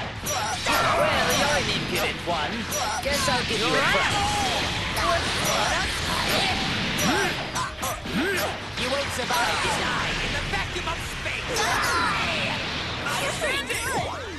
Well, you're an impudent one. Guess I'll give you a You won't survive this night in the vacuum of space. I offended!